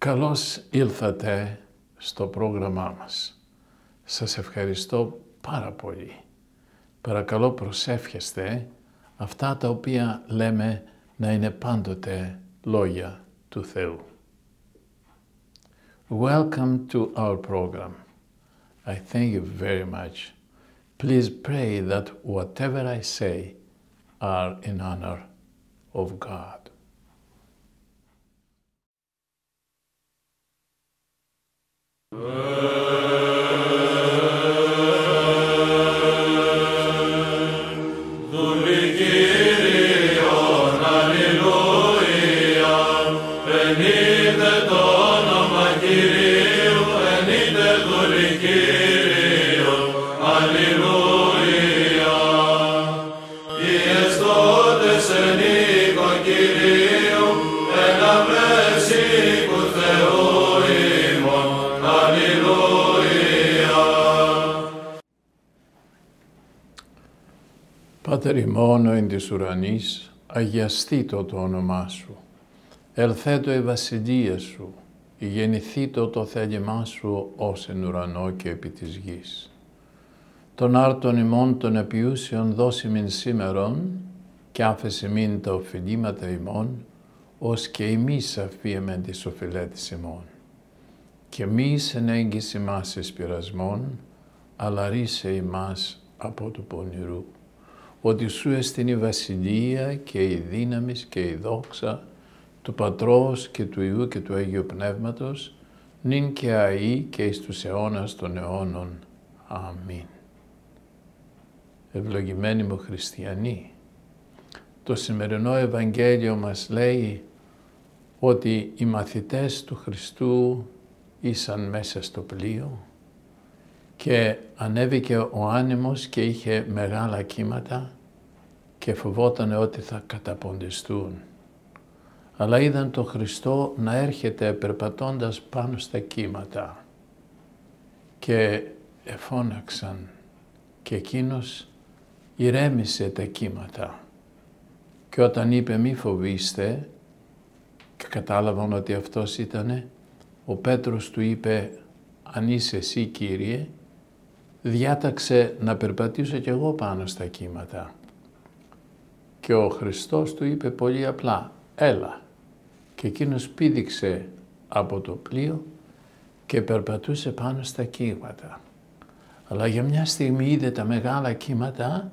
Καλώς ήλθατε στο πρόγραμμά μας. Σας ευχαριστώ πάρα πολύ. Παρακαλώ προσεύχεστε αυτά τα οποία λέμε να είναι πάντοτε λόγια του Θεού. Welcome to our program. I thank you very much. Please pray that whatever I say are in honor of God. Uh... Πάτερ ημών εν της ουρανής, αγιαστήτω το όνομά Σου. Ελθέτω η βασιλεία Σου, γεννηθήτω το θέλημά Σου ως εν ουρανό και επί της γης. Τον άρτον ημών των επιούσιων δώσιμην σήμερον, και άφεση μην τα οφειλήματα ημών, ως και εμείς αφίεμεν τις οφειλέτης ημών. Και μης εν έγκυση μας εις πειρασμών, αλλά ρίσε ημάς από του πονηρού ότι σου εστιν η βασιλεία και η δύναμη και η δόξα του Πατρός και του Υιού και του Αγίου Πνεύματος, νυν και αΐ και εις τους αιώνας των αιώνων. Αμήν. Ευλογημένοι μου χριστιανοί, το σημερινό Ευαγγέλιο μας λέει ότι οι μαθητές του Χριστού ήσαν μέσα στο πλοίο και ανέβηκε ο άνεμος και είχε μεγάλα κύματα και φοβόταν ότι θα καταποντιστούν. Αλλά είδαν τον Χριστό να έρχεται περπατώντας πάνω στα κύματα και εφώναξαν και εκείνος ηρέμησε τα κύματα. Και όταν είπε μη φοβήστε και κατάλαβαν ότι αυτός ήτανε, ο Πέτρος του είπε αν είσαι εσύ Κύριε διάταξε να περπατήσω κι εγώ πάνω στα κύματα. Και ο Χριστός του είπε πολύ απλά, έλα. Και εκείνος πήδηξε από το πλοίο και περπατούσε πάνω στα κύματα. Αλλά για μια στιγμή είδε τα μεγάλα κύματα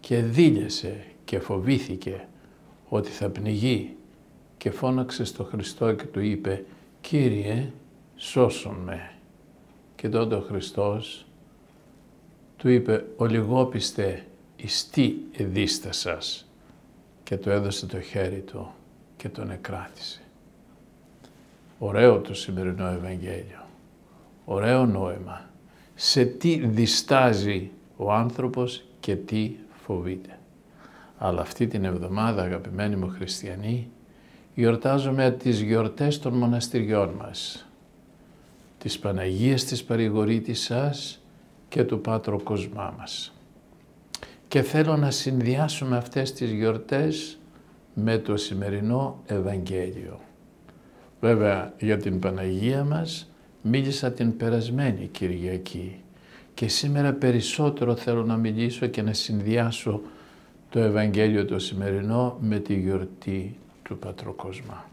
και δίλιασε και φοβήθηκε ότι θα πνιγεί και φώναξε στο Χριστό και του είπε «Κύριε, σώσον με». Και τότε ο Χριστός του είπε «Ο λιγόπιστε εις τι εδίστασας» και του έδωσε το χέρι του και τον εκράτησε. Ωραίο το σημερινό Ευαγγέλιο. Ωραίο νόημα. Σε τι διστάζει ο άνθρωπος και τι φοβείται. Αλλά αυτή την εβδομάδα, αγαπημένοι μου χριστιανοί, γιορτάζουμε τις γιορτές των μοναστηριών μας. Της Παναγίας της Παρηγορήτησας και του Πάτρο Κοσμά μας. Και θέλω να συνδυάσουμε αυτές τις γιορτές με το σημερινό Ευαγγέλιο. Βέβαια για την Παναγία μας μίλησα την περασμένη Κυριακή και σήμερα περισσότερο θέλω να μιλήσω και να συνδυάσω το Ευαγγέλιο το σημερινό με τη γιορτή του Πατροκοσμά.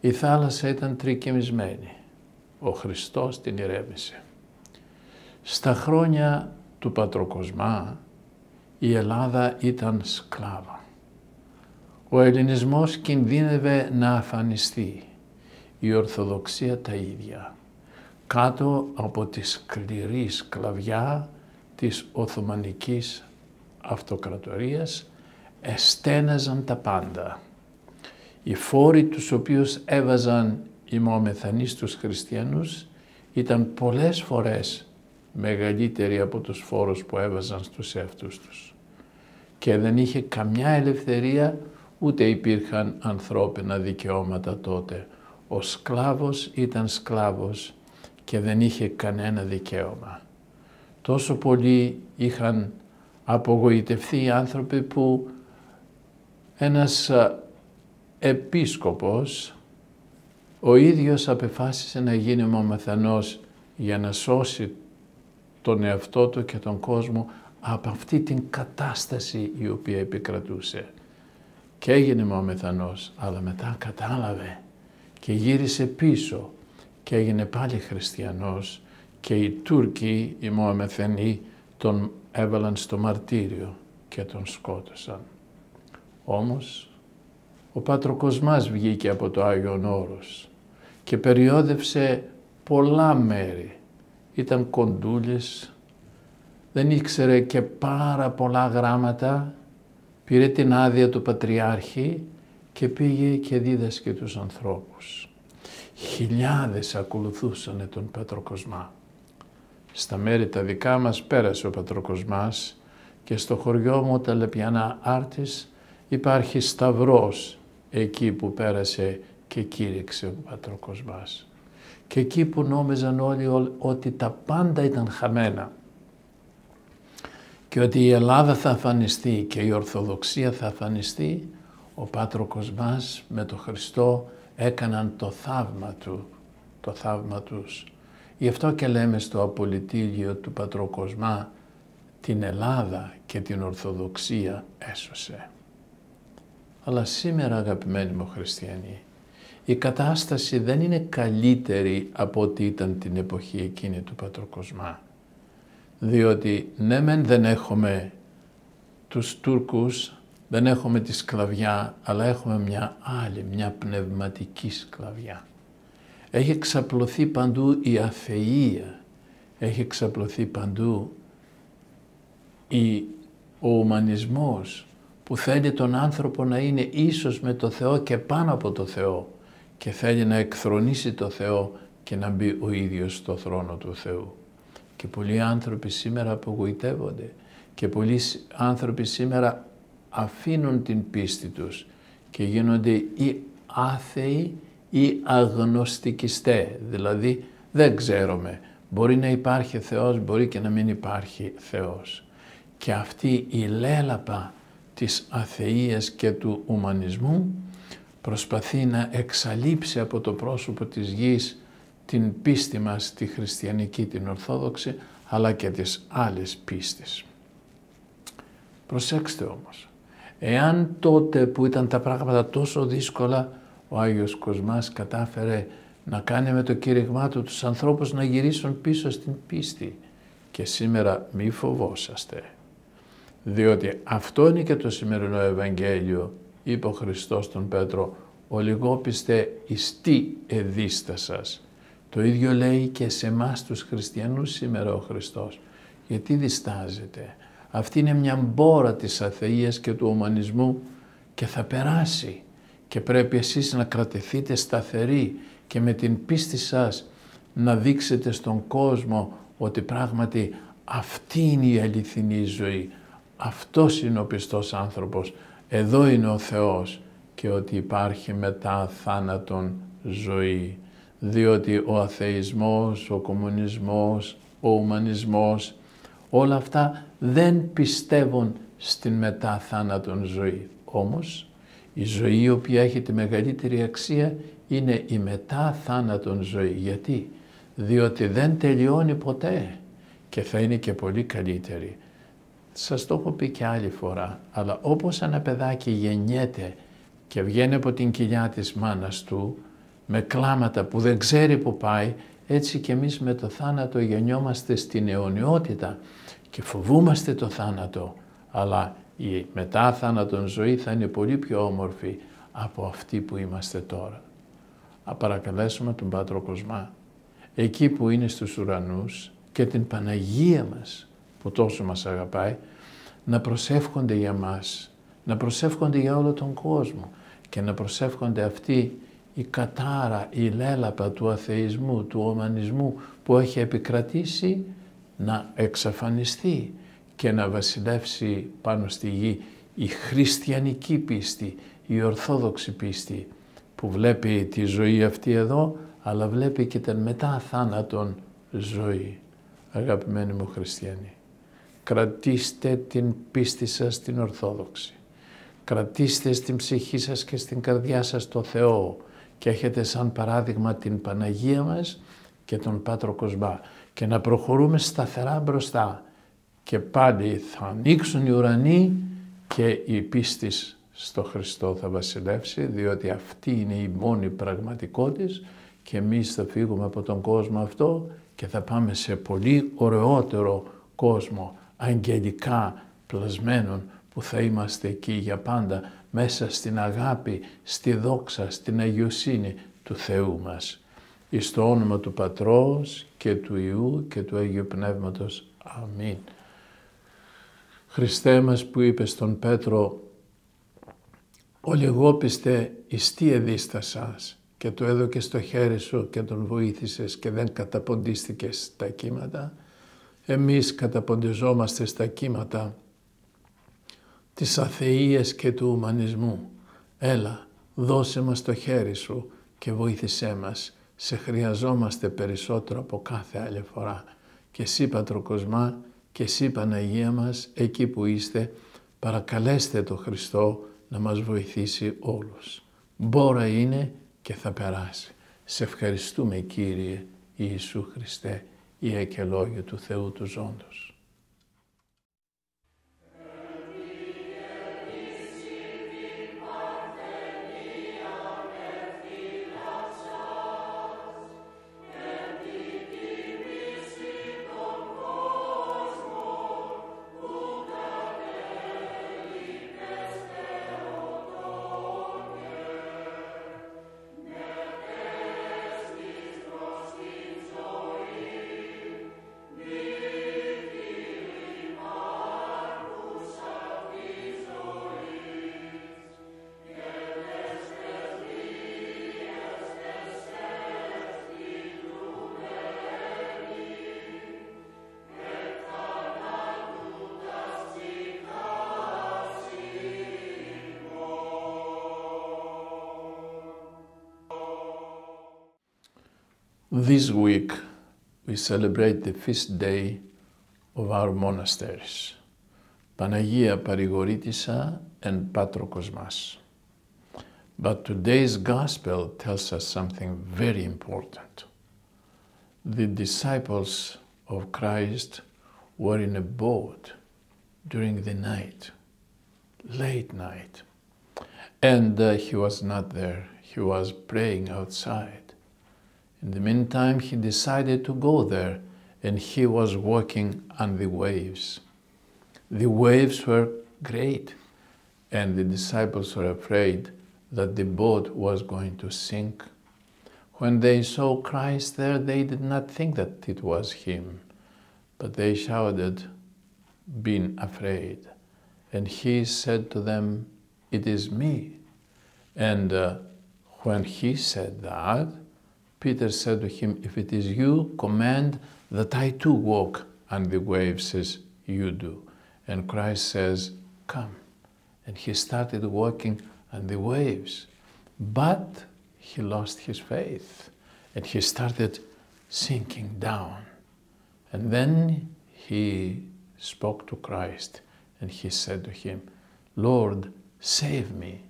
Η θάλασσα ήταν τρικεμισμένη. Ο Χριστός την ηρέμησε. Στα χρόνια του Πατροκοσμά η Ελλάδα ήταν σκλάβα. Ο ελληνισμός κινδύνευε να αφανιστεί. Η Ορθοδοξία τα ίδια. Κάτω από τη σκληρή σκλαβιά της Οθωμανικής Αυτοκρατορίας εστέναζαν τα πάντα. Οι φόροι τους οποίους έβαζαν οι μομεθανοί στους χριστιανούς ήταν πολλές φορές μεγαλύτεροι από τους φόρους που έβαζαν στους εαυτούς τους. Και δεν είχε καμιά ελευθερία, ούτε υπήρχαν ανθρώπινα δικαιώματα τότε. Ο σκλάβος ήταν σκλάβος και δεν είχε κανένα δικαίωμα. Τόσο πολύ είχαν απογοητευτεί οι άνθρωποι που ένας επίσκοπος Ο ίδιος απεφάσισε να γίνει μομεθανός για να σώσει τον εαυτό του και τον κόσμο από αυτή την κατάσταση η οποία επικρατούσε. Και έγινε μομεθανός, αλλά μετά κατάλαβε και γύρισε πίσω και έγινε πάλι χριστιανός και οι Τούρκοι, οι Μωαμεθενοί, τον έβαλαν στο μαρτύριο και τον σκότωσαν. Όμως ο Πατροκοσμάς βγήκε από το Άγιον Όρος και περιόδευσε πολλά μέρη. Ήταν κοντούλης, δεν ήξερε και πάρα πολλά γράμματα, πήρε την άδεια του Πατριάρχη και πήγε και δίδασκε τους ανθρώπους. Χιλιάδες ακολουθούσαν τον Πατροκοσμά. Στα μέρη τα δικά μας πέρασε ο Πατροκοσμάς και στο χωριό μου τα Λεπιανά Άρτης υπάρχει σταυρός εκεί που πέρασε και κήρυξε ο Πατροκοσμάς. Και εκεί που νόμιζαν όλοι ότι τα πάντα ήταν χαμένα και ότι η Ελλάδα θα αφανιστεί και η Ορθοδοξία θα αφανιστεί, ο Πάτροκος μας με τον Χριστό έκαναν το θαύμα του, το θαύμα τους. Γι' αυτό και λέμε στο απολυτήριο του Πατροκοσμά την Ελλάδα και την Ορθοδοξία έσωσε. Αλλά σήμερα αγαπημένοι μου χριστιανοί, η κατάσταση δεν είναι καλύτερη από ό,τι ήταν την εποχή εκείνη του Πατροκοσμά. Διότι ναι μεν δεν έχουμε τους Τούρκους, δεν έχουμε τη σκλαβιά, αλλά έχουμε μια άλλη, μια πνευματική σκλαβιά. Έχει εξαπλωθεί παντού η αθεία, έχει εξαπλωθεί παντού η, ο ουμανισμός που θέλει τον άνθρωπο να είναι ίσος με το Θεό και πάνω από το Θεό και θέλει να εκθρονήσει το Θεό και να μπει ο ίδιος στο θρόνο του Θεού. Και πολλοί άνθρωποι σήμερα απογοητεύονται και πολλοί άνθρωποι σήμερα αφήνουν την πίστη τους και γίνονται ή άθεοι ή αγνωστικιστέ, δηλαδή δεν ξέρουμε. Μπορεί να υπάρχει Θεός, μπορεί και να μην υπάρχει Θεός. Και αυτή η λέλαπα της αθείας και του ουμανισμού προσπαθεί να εξαλείψει από το πρόσωπο της γης την πίστη μας, τη χριστιανική, την ορθόδοξη, αλλά και τις άλλες πίστες. Προσέξτε όμως, εάν τότε που ήταν τα πράγματα τόσο δύσκολα, ο Άγιος Κοσμάς κατάφερε να κάνει με το κήρυγμά του τους ανθρώπους να γυρίσουν πίσω στην πίστη. Και σήμερα μη φοβόσαστε, διότι αυτό είναι και το σημερινό Ευαγγέλιο, είπε ο Χριστός τον Πέτρο, ο λιγόπιστε εις τι εδίστασας. Το ίδιο λέει και σε εμάς τους χριστιανούς σήμερα ο Χριστός. Γιατί διστάζετε. Αυτή είναι μια μπόρα της αθείας και του ομανισμού και θα περάσει. Και πρέπει εσείς να κρατηθείτε σταθεροί και με την πίστη σας να δείξετε στον κόσμο ότι πράγματι αυτή είναι η αληθινή ζωή. Αυτός είναι ο πιστός άνθρωπος. Εδώ είναι ο Θεός και ότι υπάρχει μετά θάνατον ζωή διότι ο αθεισμός, ο κομμουνισμός, ο ουμανισμός, όλα αυτά δεν πιστεύουν στην μετά θάνατον ζωή. Όμως η ζωή η οποία έχει τη μεγαλύτερη αξία είναι η μετά θάνατον ζωή. Γιατί; Διότι δεν τελειώνει ποτέ και θα είναι και πολύ καλύτερη. Σας το έχω πει και άλλη φορά, αλλά όπως ένα παιδάκι γεννιέται και βγαίνει από την κοιλιά της μάνας του, με κλάματα που δεν ξέρει που πάει, έτσι και εμείς με το θάνατο γεννιόμαστε στην αιωνιότητα και φοβούμαστε το θάνατο, αλλά η μετά θάνατον ζωή θα είναι πολύ πιο όμορφη από αυτή που είμαστε τώρα. Α παρακαλέσουμε τον Πάτρο Κοσμά, εκεί που είναι στους ουρανούς και την Παναγία μας που τόσο μας αγαπάει, να προσεύχονται για μας, να προσεύχονται για όλο τον κόσμο και να προσεύχονται αυτοί η κατάρα, η λέλαπα του αθεισμού, του ομανισμού που έχει επικρατήσει να εξαφανιστεί και να βασιλεύσει πάνω στη γη η χριστιανική πίστη, η ορθόδοξη πίστη που βλέπει τη ζωή αυτή εδώ αλλά βλέπει και την μετά θάνατον ζωή. Αγαπημένοι μου χριστιανοί, κρατήστε την πίστη σας στην Ορθόδοξη. Κρατήστε στην ψυχή σας και στην καρδιά σας το Θεό και έχετε σαν παράδειγμα την Παναγία μας και τον Πάτρο Κοσμά και να προχωρούμε σταθερά μπροστά. Και πάλι θα ανοίξουν οι ουρανοί και η πίστης στο Χριστό θα βασιλεύσει διότι αυτή είναι η μόνη πραγματικότητα και εμείς θα φύγουμε από τον κόσμο αυτό και θα πάμε σε πολύ ωραιότερο κόσμο αγγελικά πλασμένων που θα είμαστε εκεί για πάντα μέσα στην αγάπη, στη δόξα, στην αγιοσύνη του Θεού μας. Εις το όνομα του Πατρός και του Ιού και του Αγίου Πνεύματος. Αμήν. Χριστέ μας που είπε στον Πέτρο «Όλοι εγώ πιστε εις τι εδίστασας και το έδωκες στο χέρι σου και τον βοήθησες και δεν καταποντίστηκες στα κύματα». Εμείς καταποντιζόμαστε στα κύματα της αθείας και του ουμανισμού. Έλα, δώσε μας το χέρι σου και βοήθησέ μας. Σε χρειαζόμαστε περισσότερο από κάθε άλλη φορά. Και εσύ Πατροκοσμά και εσύ Παναγία μας, εκεί που είστε, παρακαλέστε το Χριστό να μας βοηθήσει όλους. Μπόρα είναι και θα περάσει. Σε ευχαριστούμε Κύριε Ιησού Χριστέ, η και του Θεού του Ζώντος. This week we celebrate the feast day of our monasteries, Panagia Parigorítissa and Patrokosmas. But today's gospel tells us something very important. The disciples of Christ were in a boat during the night, late night, and uh, he was not there. He was praying outside. In the meantime, he decided to go there and he was walking on the waves. The waves were great and the disciples were afraid that the boat was going to sink. When they saw Christ there, they did not think that it was him, but they shouted, being afraid. And he said to them, It is me. And uh, when he said that, Peter said to him, If it is you, command that I too walk on the waves as you do. And Christ says, Come. And he started walking on the waves. But he lost his faith and he started sinking down. And then he spoke to Christ and he said to him, Lord, save me.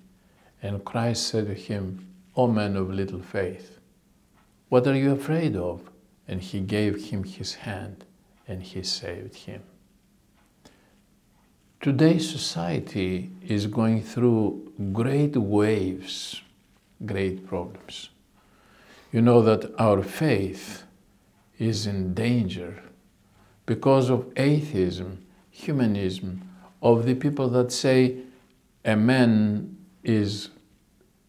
And Christ said to him, O man of little faith, what are you afraid of? And he gave him his hand and he saved him. Today's society is going through great waves, great problems. You know that our faith is in danger because of atheism, humanism, of the people that say a man is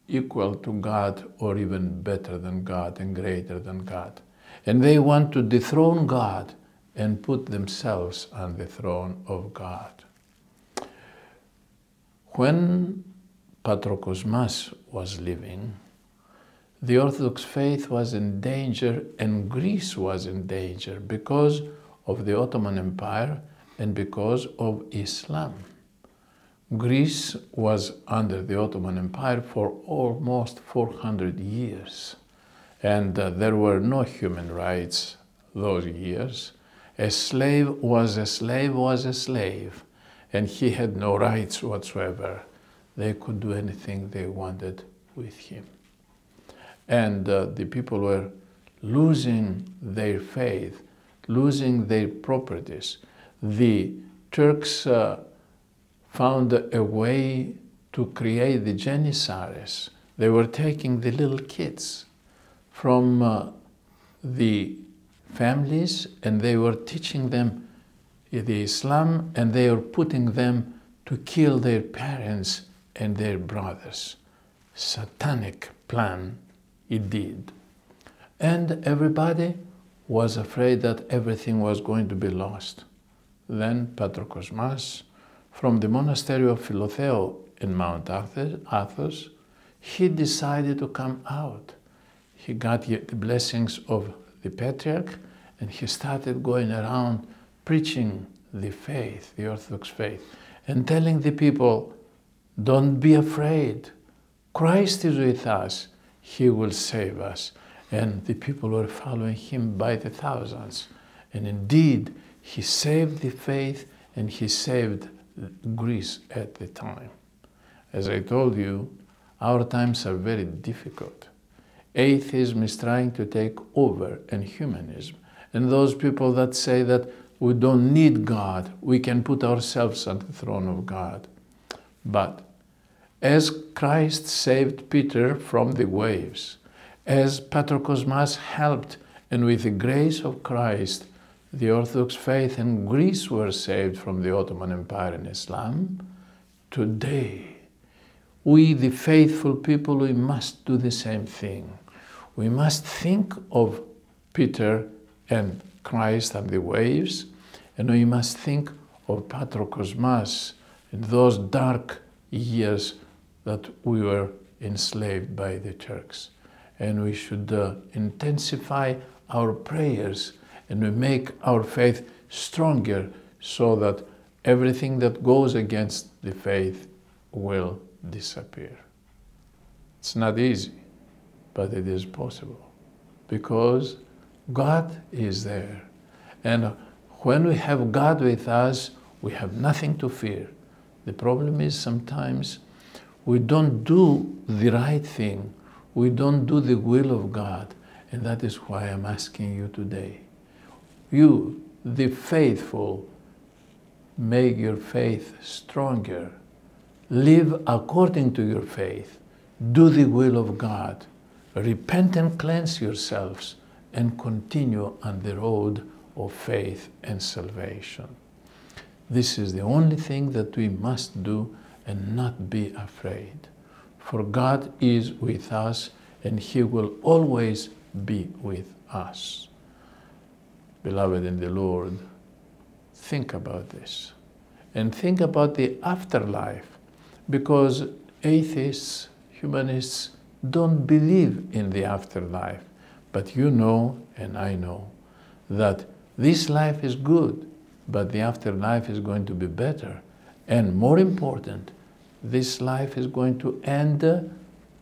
equal to God or even better than God and greater than God. And they want to dethrone God and put themselves on the throne of God. When Patrokosmas was living, the Orthodox faith was in danger and Greece was in danger because of the Ottoman Empire and because of Islam. Greece was under the Ottoman Empire for almost 400 years, and uh, there were no human rights those years. A slave was a slave was a slave, and he had no rights whatsoever. They could do anything they wanted with him. and uh, the people were losing their faith, losing their properties. The Turks uh, found a way to create the Janissaries. They were taking the little kids from uh, the families and they were teaching them the Islam and they were putting them to kill their parents and their brothers. Satanic plan it did. And everybody was afraid that everything was going to be lost. Then Patrokosmas, from the monastery of Philotheo in Mount Athos, he decided to come out. He got the blessings of the patriarch and he started going around preaching the faith, the Orthodox faith, and telling the people, don't be afraid. Christ is with us. He will save us. And the people were following him by the thousands. And indeed, he saved the faith and he saved Greece at the time. As I told you, our times are very difficult. Atheism is trying to take over and humanism. And those people that say that we don't need God, we can put ourselves on the throne of God. But as Christ saved Peter from the waves, as Patrokosmas helped, and with the grace of Christ, the Orthodox faith and Greece were saved from the Ottoman Empire and Islam, today, we, the faithful people, we must do the same thing. We must think of Peter and Christ and the waves, and we must think of Patrokosmas in those dark years that we were enslaved by the Turks. And we should uh, intensify our prayers and we make our faith stronger so that everything that goes against the faith will disappear. It's not easy, but it is possible because God is there. And when we have God with us, we have nothing to fear. The problem is sometimes we don't do the right thing. We don't do the will of God. And that is why I'm asking you today. You, the faithful, make your faith stronger. Live according to your faith. Do the will of God. Repent and cleanse yourselves and continue on the road of faith and salvation. This is the only thing that we must do and not be afraid. For God is with us and He will always be with us. Beloved in the Lord, think about this and think about the afterlife because atheists, humanists don't believe in the afterlife. But you know, and I know, that this life is good, but the afterlife is going to be better. And more important, this life is going to end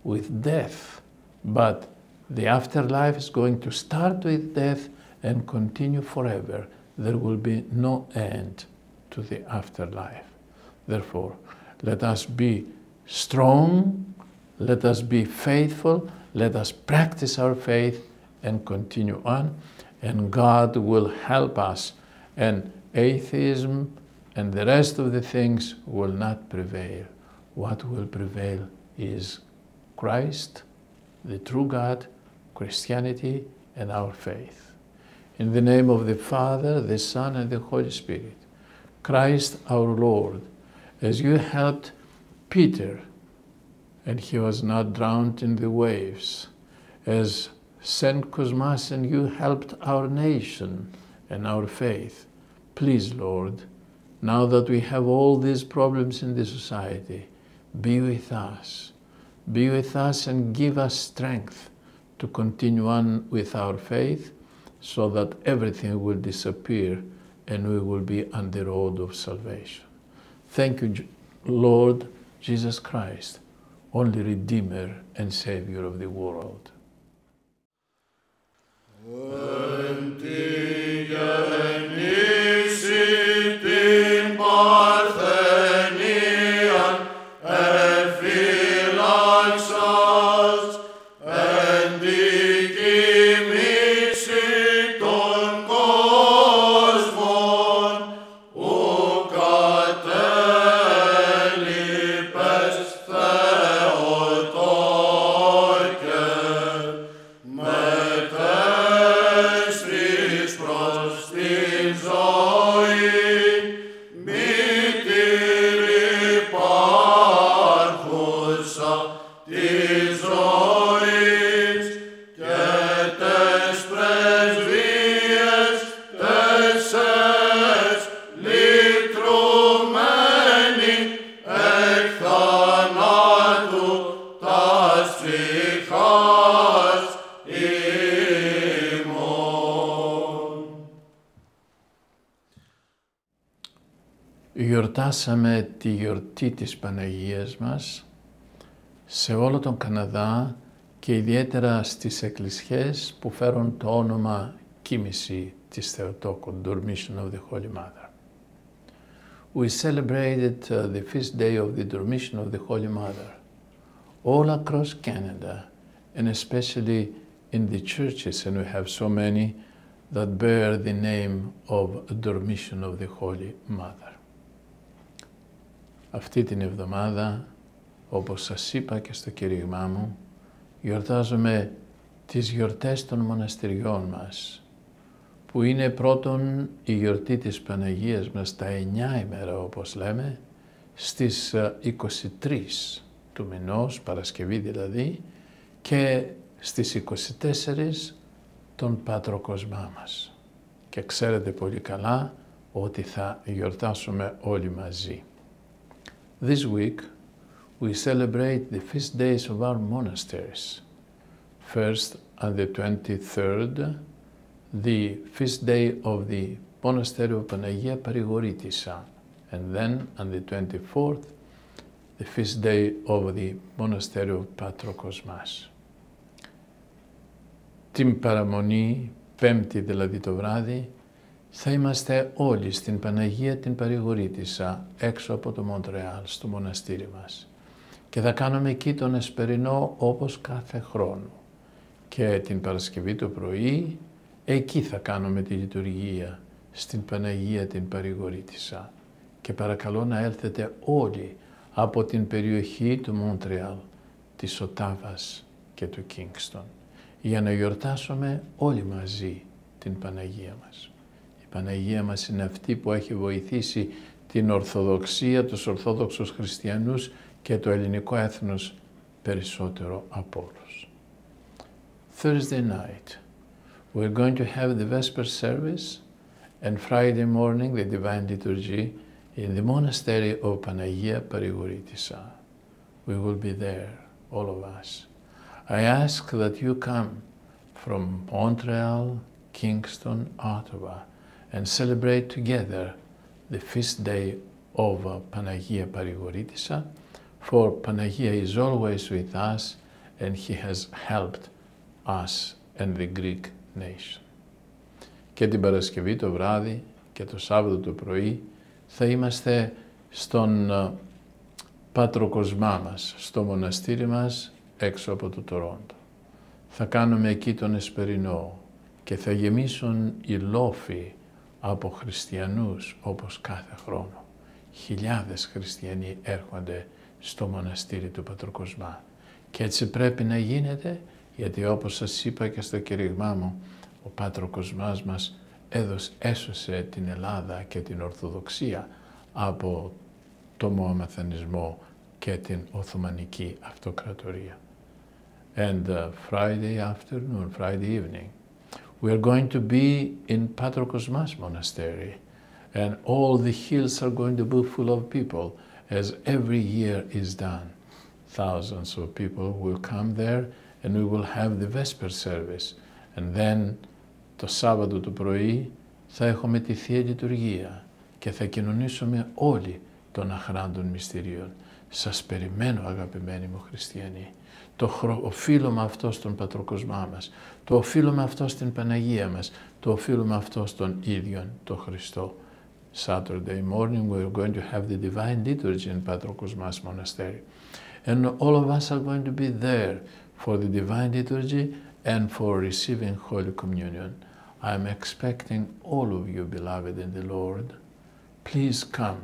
with death. But the afterlife is going to start with death and continue forever. There will be no end to the afterlife. Therefore, let us be strong, let us be faithful, let us practice our faith and continue on, and God will help us, and atheism and the rest of the things will not prevail. What will prevail is Christ, the true God, Christianity, and our faith. In the name of the Father, the Son, and the Holy Spirit, Christ our Lord, as you helped Peter, and he was not drowned in the waves, as Saint Cosmas and you helped our nation and our faith. Please, Lord, now that we have all these problems in the society, be with us. Be with us and give us strength to continue on with our faith so that everything will disappear and we will be on the road of salvation. Thank you, Lord Jesus Christ, only Redeemer and Savior of the world. Until γιορτάσαμε τη γιορτή της Παναγίας μας σε όλο τον Καναδά και ιδιαίτερα στις εκκλησιές που φέρουν το όνομα κοίμηση της Θεοτόκου, Dormition of the Holy Mother. We celebrated uh, the feast day of the Dormition of the Holy Mother all across Canada and especially in the churches and we have so many that bear the name of Dormition of the Holy Mother. Αυτή την εβδομάδα, όπως σας είπα και στο κηρύγμά μου, γιορτάζουμε τις γιορτές των μοναστηριών μας, που είναι πρώτον η γιορτή της Παναγίας μας τα 9 ημέρα όπως λέμε, στις 23 του μηνός, Παρασκευή δηλαδή, και στις 24 τον Πατροκοσμά μας. Και ξέρετε πολύ καλά ότι θα γιορτάσουμε όλοι μαζί. This week we celebrate the feast days of our monasteries. First, on the 23rd, the feast day of the monastery of Panagia Parigorítissa, and then on the 24th, the feast day of the monastery of Patrokosmas. Την παραμονή, πέμπτη δηλαδή το βράδυ, θα είμαστε όλοι στην Παναγία την Παρηγορήτησα, έξω από το Μοντρεάλ, στο μοναστήρι μας. Και θα κάνουμε εκεί τον Εσπερινό όπως κάθε χρόνο. Και την Παρασκευή το πρωί, εκεί θα κάνουμε τη λειτουργία, στην Παναγία την Παρηγορήτησα. Και παρακαλώ να έλθετε όλοι από την περιοχή του Μοντρεάλ, της Οτάβας και του Κίνγκστον, για να γιορτάσουμε όλοι μαζί την Παναγία μας. Παναγία μας είναι αυτή που έχει βοηθήσει την Ορθοδοξία, τους Ορθόδοξους Χριστιανούς και το ελληνικό έθνος περισσότερο από όλους. Thursday night, we're going to have the Vesper service and Friday morning the Divine Liturgy in the monastery of Panagia Parigorítissa. We will be there, all of us. I ask that you come from Montreal, Kingston, Ottawa, and celebrate together the feast day of uh, Panagia Parigorítissa, for Panagia is always with us and he has helped us and the Greek nation. Και την Παρασκευή το βράδυ και το Σάββατο το πρωί θα είμαστε στον uh, Πατροκοσμά μας, στο μοναστήρι μας έξω από το Τορόντο. Θα κάνουμε εκεί τον Εσπερινό και θα γεμίσουν οι λόφοι από χριστιανούς όπως κάθε χρόνο. Χιλιάδες χριστιανοί έρχονται στο μοναστήρι του Πατροκοσμά. Και έτσι πρέπει να γίνεται, γιατί όπως σας είπα και στο κηρυγμά μου, ο Πατροκοσμάς μας έδωσε, έσωσε την Ελλάδα και την Ορθοδοξία από το Μωαμαθανισμό και την Οθωμανική Αυτοκρατορία. And uh, Friday afternoon, Friday evening, we are going to be in Patrokosmas Monastery, and all the hills are going to be full of people, as every year is done. Thousands of people will come there, and we will have the Vesper service. And then, το Σάββατο το πρωί, θα έχουμε τη Θεία Λειτουργία και θα κοινωνήσουμε όλοι των αχράντων μυστηρίων. Σας περιμένω αγαπημένοι μου χριστιανοί Το οφείλουμε αυτό στον Πατροκοσμά μας, το οφείλουμε αυτό στην Παναγία μας, το οφείλουμε αυτό στον ίδιο τον Χριστό. Saturday morning we're going to have the divine liturgy in Patrokosmas Monastery. And all of us are going to be there for the divine liturgy and for receiving Holy Communion. I'm expecting all of you, beloved in the Lord. Please come.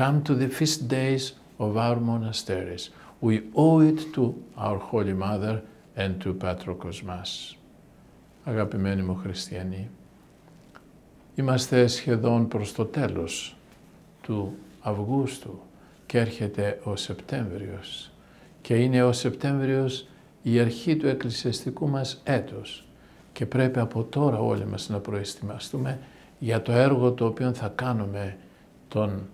Come to the feast days of our monasteries. We owe it to our Holy Mother and to Patrokosmas. Αγαπημένοι μου χριστιανοί, είμαστε σχεδόν προς το τέλος του Αυγούστου και έρχεται ο Σεπτέμβριος. Και είναι ο Σεπτέμβριος η αρχή του εκκλησιαστικού μας έτος και πρέπει από τώρα όλοι μας να προετοιμαστούμε για το έργο το οποίο θα κάνουμε τον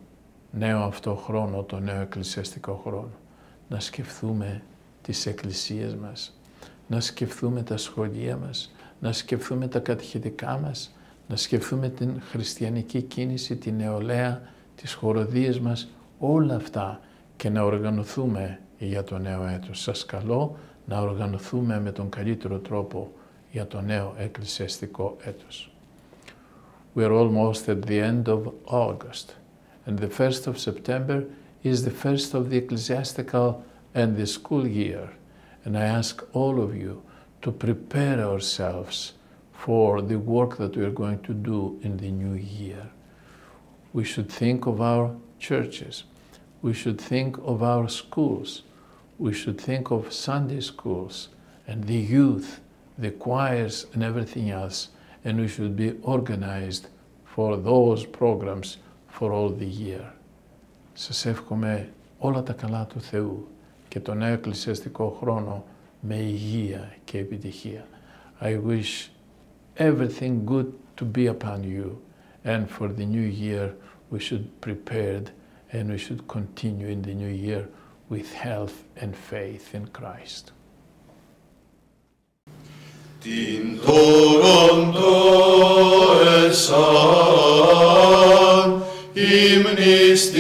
νέο αυτό χρόνο, τον νέο εκκλησιαστικό χρόνο να σκεφτούμε τις εκκλησίες μας, να σκεφτούμε τα σχολεία μας, να σκεφτούμε τα κατηχητικά μας, να σκεφτούμε την χριστιανική κίνηση, την νεολαία, τις χοροδίες μας, όλα αυτά και να οργανωθούμε για το νέο έτος. Σας καλώ να οργανωθούμε με τον καλύτερο τρόπο για το νέο εκκλησιαστικό έτος. We are almost at the end of August and the 1st of September is the first of the ecclesiastical and the school year. And I ask all of you to prepare ourselves for the work that we are going to do in the new year. We should think of our churches. We should think of our schools. We should think of Sunday schools and the youth, the choirs and everything else. And we should be organized for those programs for all the year. Σας εύχομαι όλα τα καλά του Θεού και τον νέο εκκλησιαστικό χρόνο με υγεία και επιτυχία. I wish everything good to be upon you and for the new year we should prepared and we should continue in the new year with health and faith in Christ. Την τόρον το εσάν, ύμνης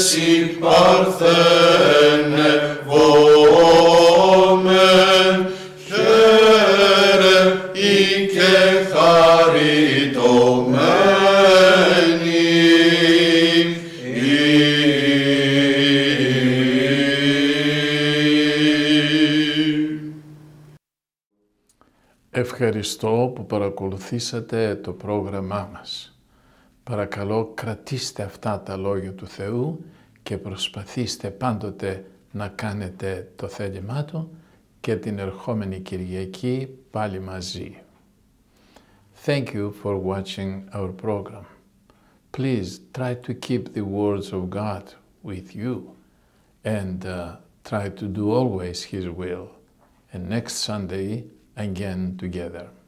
Ημείς δε συμπαρθένε βόμεν, χαίρε ή και χαριτωμένοι. Ευχαριστώ που παρακολουθήσατε το πρόγραμμά μας. Παρακαλώ κρατήστε αυτά τα λόγια του Θεού και προσπαθήστε πάντοτε να κάνετε το θέλημά Του και την ερχόμενη Κυριακή πάλι μαζί. Thank you for watching our program. Please try to keep the words of God with you and uh, try to do always His will. And next Sunday, again together.